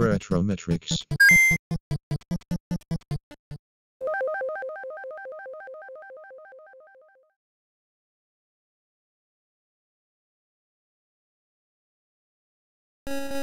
Retrometrics. Game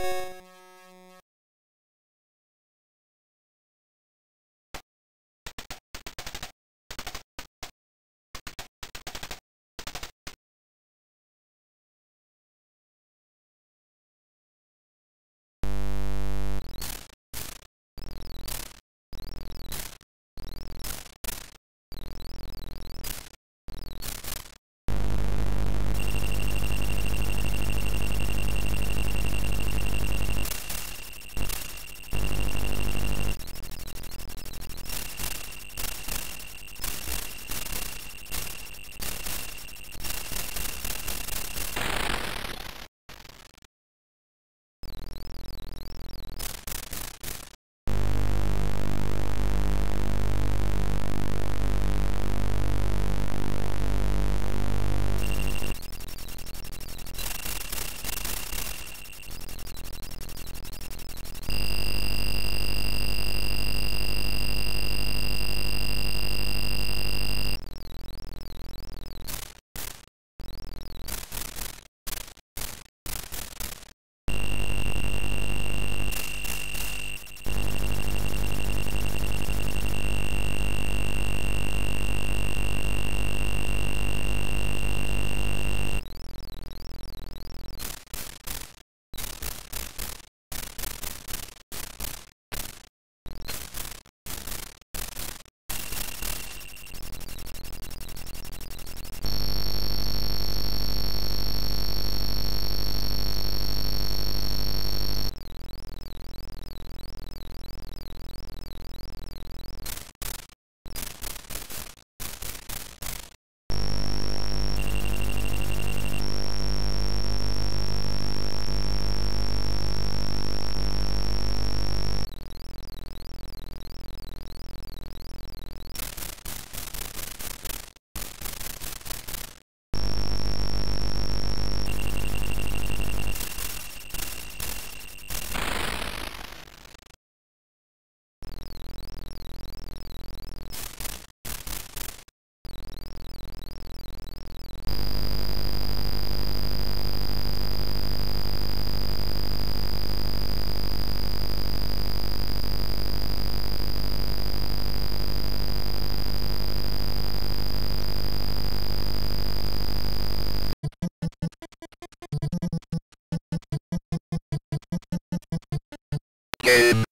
over.